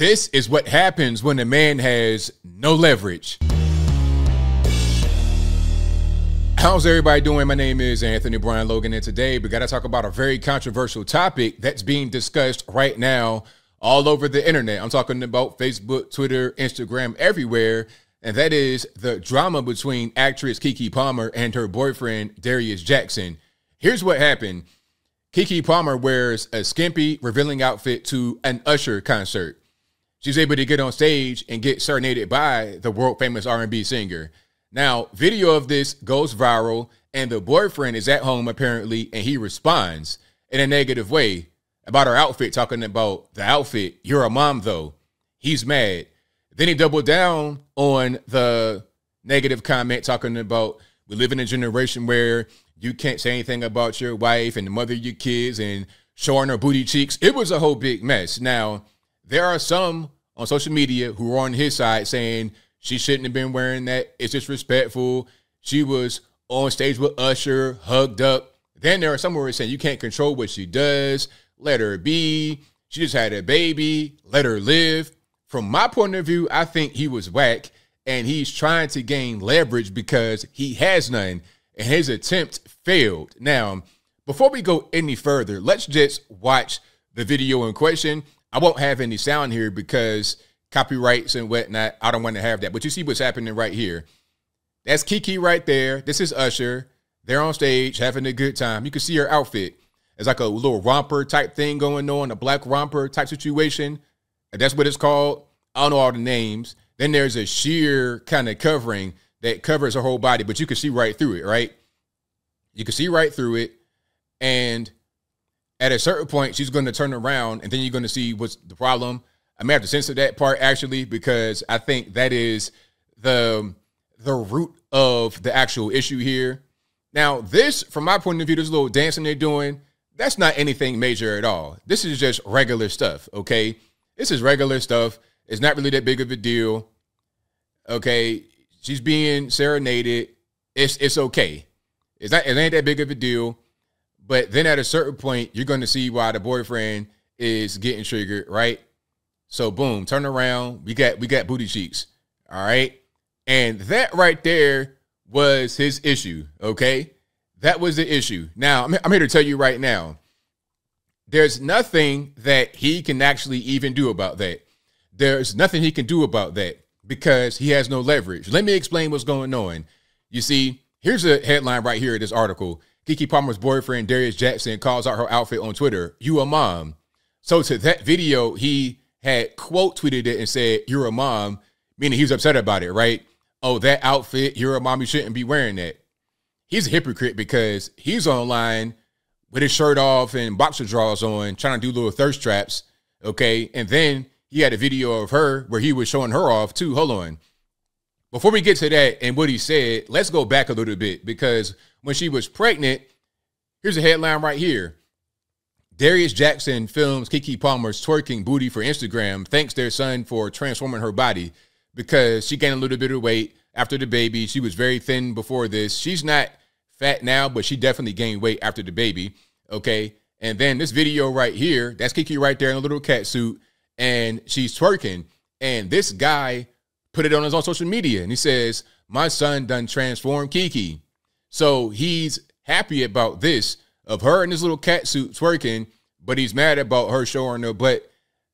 This is what happens when a man has no leverage. How's everybody doing? My name is Anthony Brian Logan, and today we got to talk about a very controversial topic that's being discussed right now all over the internet. I'm talking about Facebook, Twitter, Instagram, everywhere, and that is the drama between actress Keke Palmer and her boyfriend Darius Jackson. Here's what happened Keke Palmer wears a skimpy, revealing outfit to an Usher concert. She's able to get on stage and get serenaded by the world famous R&B singer. Now, video of this goes viral, and the boyfriend is at home apparently, and he responds in a negative way about her outfit, talking about the outfit. You're a mom, though. He's mad. Then he doubled down on the negative comment, talking about we live in a generation where you can't say anything about your wife and the mother of your kids and showing her booty cheeks. It was a whole big mess. Now, there are some on social media who are on his side saying she shouldn't have been wearing that. It's disrespectful. She was on stage with Usher, hugged up. Then there are some who are saying you can't control what she does. Let her be. She just had a baby. Let her live. From my point of view, I think he was whack and he's trying to gain leverage because he has none and his attempt failed. Now, before we go any further, let's just watch the video in question I won't have any sound here because copyrights and whatnot. I don't want to have that. But you see what's happening right here. That's Keke right there. This is Usher. They're on stage having a good time. You can see her outfit. It's like a little romper type thing going on, a black romper type situation. That's what it's called. I don't know all the names. Then there's a sheer kind of covering that covers her whole body, but you can see right through it, right? You can see right through it. And at a certain point, she's going to turn around, and then you're going to see what's the problem. I may have to censor that part actually because I think that is the the root of the actual issue here. Now, this, from my point of view, this little dancing they're doing, that's not anything major at all. This is just regular stuff. Okay, this is regular stuff. It's not really that big of a deal. Okay, she's being serenaded. It's it's okay. It's not. It ain't that big of a deal. But then at a certain point, you're going to see why the boyfriend is getting triggered, right? So boom, turn around. We got we got booty cheeks. All right. And that right there was his issue. Okay. That was the issue. Now, I'm, I'm here to tell you right now, there's nothing that he can actually even do about that. There's nothing he can do about that because he has no leverage. Let me explain what's going on. You see, here's a headline right here of this article. Keke Palmer's boyfriend, Darius Jackson, calls out her outfit on Twitter, You a mom. So to that video, he had quote tweeted it and said, You're a mom, meaning he was upset about it, right? Oh, that outfit, you're a mom, you shouldn't be wearing that. He's a hypocrite because he's online with his shirt off and boxer drawers on, trying to do little thirst traps. Okay. And then he had a video of her where he was showing her off too. Hold on. Before we get to that and what he said, let's go back a little bit because when she was pregnant, here's a headline right here. Darius Jackson films Keke Palmer's twerking booty for Instagram, thanks their son for transforming her body because she gained a little bit of weight after the baby. She was very thin before this. She's not fat now, but she definitely gained weight after the baby. Okay. And then this video right here, that's Keke right there in a little cat suit, and she's twerking. And this guy put it on his own social media and he says, My son done transformed Keke. So he's happy about this of her in this little cat suit twerking, but he's mad about her showing her butt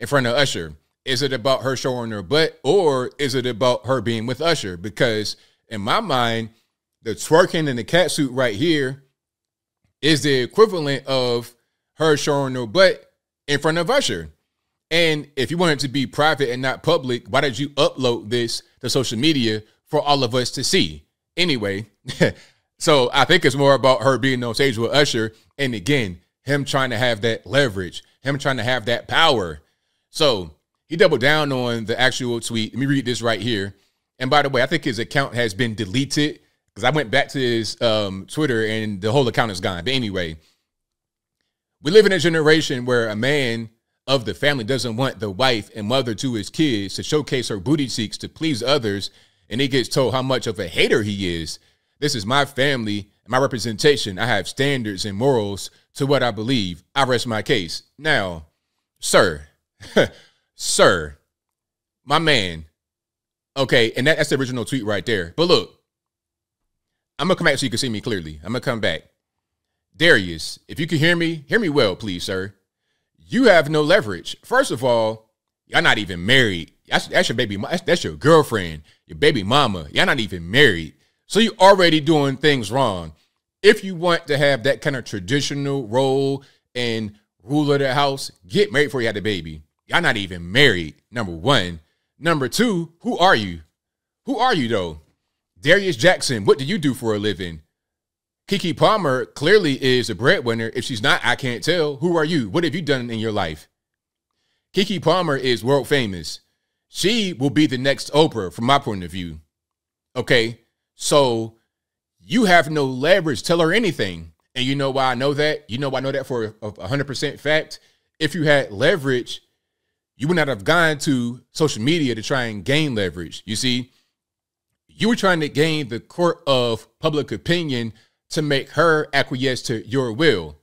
in front of Usher. Is it about her showing her butt or is it about her being with Usher? Because in my mind, the twerking in the cat suit right here is the equivalent of her showing her butt in front of Usher. And if you want it to be private and not public, why did you upload this to social media for all of us to see? Anyway, so I think it's more about her being on stage with Usher. And again, him trying to have that leverage, him trying to have that power. So he doubled down on the actual tweet. Let me read this right here. And by the way, I think his account has been deleted because I went back to his um, Twitter and the whole account is gone. But anyway, we live in a generation where a man of the family doesn't want the wife and mother to his kids to showcase her booty cheeks to please others, and he gets told how much of a hater he is. This is my family my representation. I have standards and morals to what I believe. I rest my case. Now, sir, sir, my man. Okay, and that, that's the original tweet right there. But look, I'm gonna come back so you can see me clearly. I'm gonna come back. Darius, if you can hear me, hear me well, please, sir. You have no leverage. First of all, y'all not even married. That's, that's your baby. That's, that's your girlfriend, your baby mama. Y'all not even married. So you already doing things wrong. If you want to have that kind of traditional role and rule of the house, get married before you had a baby. Y'all not even married. Number one. Number two, who are you? Who are you though? Darius Jackson, what do you do for a living? Keke Palmer clearly is a breadwinner. If she's not, I can't tell. Who are you? What have you done in your life? Keke Palmer is world famous. She will be the next Oprah from my point of view. Okay. So you have no leverage. Tell her anything. And you know why I know that? You know why I know that for a 100% fact? If you had leverage, you would not have gone to social media to try and gain leverage. You see, you were trying to gain the court of public opinion to make her acquiesce to your will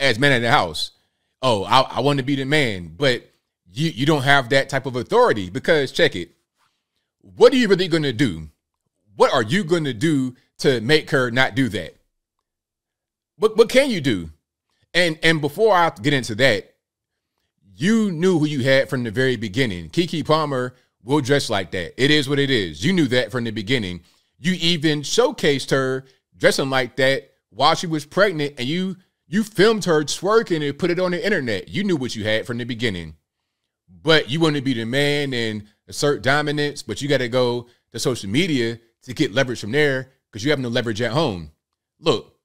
as man in the house. Oh, I, I want to be the man, but you you don't have that type of authority because check it. What are you really going to do? What are you going to do to make her not do that? What what can you do? And and before I get into that, you knew who you had from the very beginning. Keke Palmer will dress like that. It is what it is. You knew that from the beginning. You even showcased her dressing like that while she was pregnant, and you you filmed her twerking and put it on the internet. You knew what you had from the beginning. But you want to be the man and assert dominance, but you got to go to social media to get leverage from there because you have no leverage at home. Look,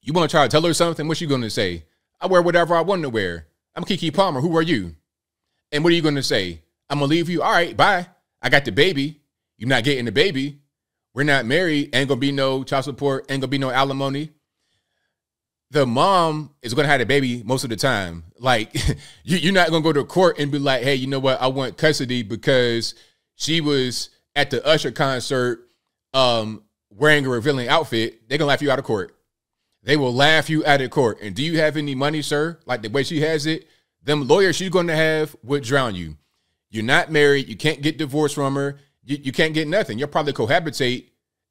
you want to try to tell her something? What's she going to say? I wear whatever I want to wear. I'm Keke Palmer. Who are you? And what are you going to say? I'm going to leave you. All right, bye. I got the baby. You're not getting the baby. We're not married. Ain't to be no child support. Ain't to be no alimony. The mom is to have the baby most of the time. Like, you, are not to go to court and be like, hey, you know what? I want custody because she was at the Usher concert um, wearing a revealing outfit. They're to laugh you out of court. They will laugh you out of court. And do you have any money, sir? Like the way she has it, them lawyers she's to have would drown you. You're not married. You can't get divorced from her. You, you can't get nothing. You'll probably cohabitate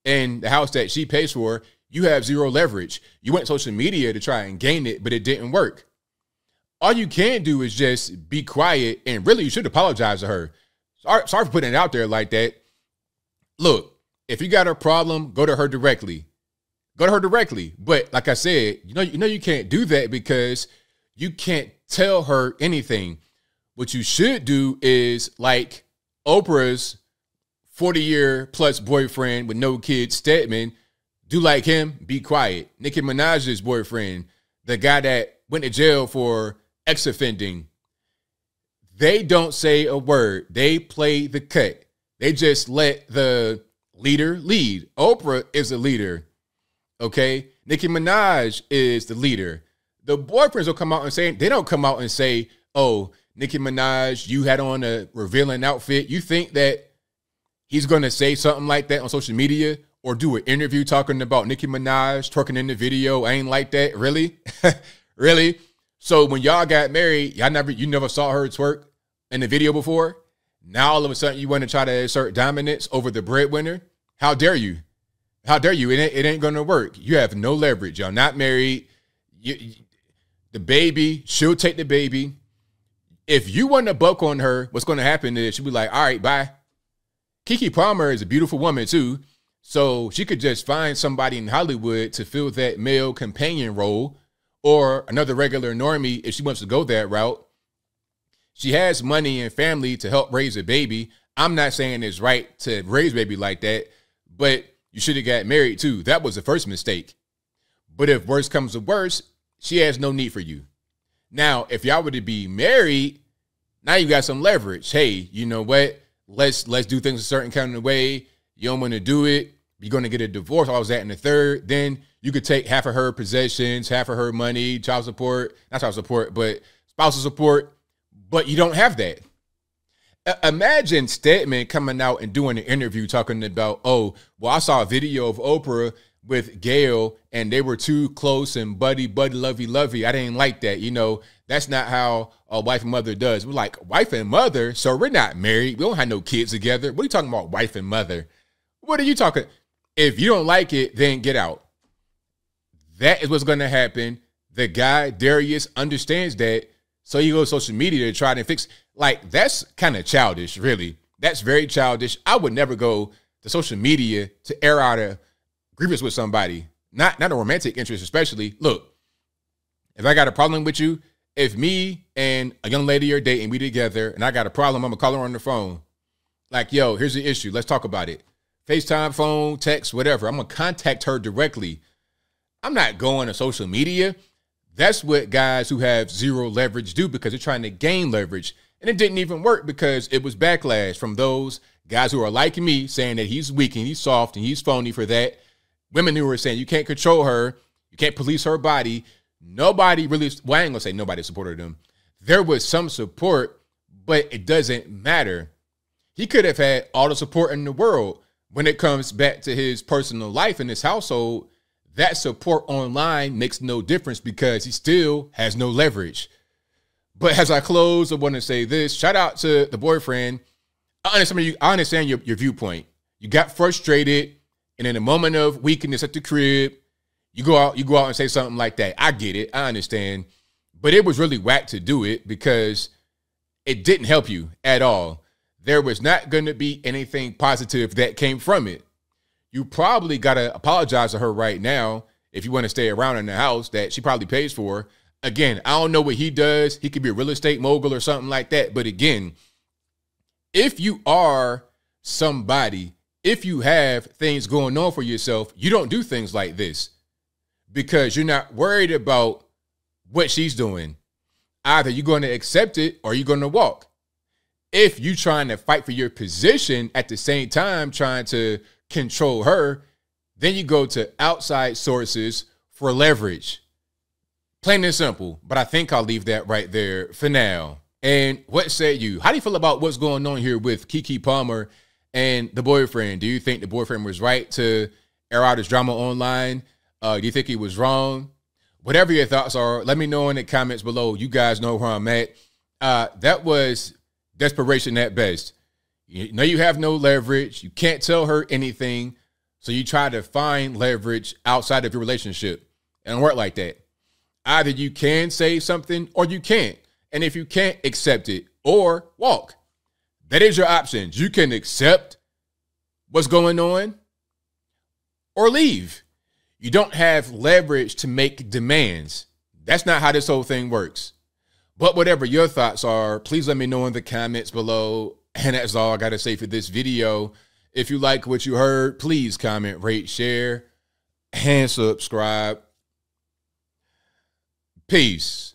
in the house that she pays for. You have zero leverage. You went social media to try and gain it, but it didn't work. All you can do is just be quiet and really you should apologize to her. Sorry, sorry for putting it out there like that. Look, if you got a problem, go to her directly. Go to her directly. But like I said, you know, you know you can't do that because you can't tell her anything. What you should do is like Oprah's 40 year plus boyfriend with no kids, Stedman, do like him, be quiet. Nicki Minaj's boyfriend, the guy that went to jail for ex offending, they don't say a word. They play the cut. They just let the leader lead. Oprah is a leader. Okay. Nicki Minaj is the leader. The boyfriends will come out and say, they don't come out and say, oh, Nicki Minaj, you had on a revealing outfit. You think that he's going to say something like that on social media or do an interview talking about Nicki Minaj twerking in the video? I ain't like that. Really? really? So when y'all got married, y'all never, you never saw her twerk in the video before. Now all of a sudden you want to try to assert dominance over the breadwinner. How dare you? How dare you? It ain't, it ain't gonna work. You have no leverage. Y'all not married. You, you, the baby, she'll take the baby. If you want to buck on her, what's gonna happen is she'll be like, all right, bye. Keke Palmer is a beautiful woman too. So she could just find somebody in Hollywood to fill that male companion role or another regular normie if she wants to go that route. She has money and family to help raise a baby. I'm not saying it's right to raise a baby like that, but you should have got married too. That was the first mistake. But if worse comes to worse, she has no need for you. Now, if y'all were to be married, now you got some leverage. Hey, you know what? Let's let's do things a certain kind of way. You don't want to do it. You're gonna get a divorce. I was at in the third. Then you could take half of her possessions, half of her money, child support, not child support, but spousal support. But you don't have that imagine Stedman coming out and doing an interview talking about, oh, well, I saw a video of Oprah with Gayle and they were too close and buddy, buddy, lovey, lovey. I didn't like that. You know, that's not how a wife and mother does. We're like, wife and mother? So we're not married. We don't have no kids together. What are you talking about, wife and mother? What are you talking? If you don't like it, then get out. That is what's going to happen. The guy, Darius, understands that. So he goes social media to try to fix. Like, that's kind of childish, really. That's very childish. I would never go to social media to air out a grievance with somebody, not not a romantic interest, especially. Look, if I got a problem with you, if me and a young lady are dating, we together, and I got a problem, I'm gonna call her on the phone. Like, yo, here's the issue. Let's talk about it. FaceTime, phone, text, whatever. I'm gonna contact her directly. I'm not going to social media. That's what guys who have zero leverage do because they're trying to gain leverage. And it didn't even work because it was backlash from those guys who are like me saying that he's weak and he's soft and he's phony for that women who were saying you can't control her, you can't police her body. Nobody really, well, I ain't gonna say nobody supported him. There was some support, but it doesn't matter. He could have had all the support in the world. When it comes back to his personal life and his household, that support online makes no difference because he still has no leverage. But as I close, I want to say this shout out to the boyfriend. I understand, you, I understand your, your viewpoint. You got frustrated and in a moment of weakness at the crib, you go out, you go out and say something like that. I get it, I understand, but it was really whack to do it because it didn't help you at all. There was not going to be anything positive that came from it. You probably got to apologize to her right now if you want to stay around in the house that she probably pays for. Again, I don't know what he does. He could be a real estate mogul or something like that. But again, if you are somebody if you have things going on for yourself, you don't do things like this because you're not worried about what she's doing. Either you're going to accept it or you're going to walk. If you're trying to fight for your position at the same time trying to control her, then you go to outside sources for leverage. Plain and simple. But I think I'll leave that right there for now. And what say you? How do you feel about what's going on here with Keke Palmer and the boyfriend, do you think the boyfriend was right to air out his drama online? Uh, do you think he was wrong? Whatever your thoughts are, let me know in the comments below. You guys know where I'm at. Uh, that was desperation at best. You know you have no leverage. You can't tell her anything. So you try to find leverage outside of your relationship. And work like that. Either you can say something or you can't. And if you can't, accept it or walk. That is your options. You can accept what's going on or leave. You don't have leverage to make demands. That's not how this whole thing works. But whatever your thoughts are, please let me know in the comments below. And that's all I got to say for this video. If you like what you heard, please comment, rate, share, and subscribe. Peace.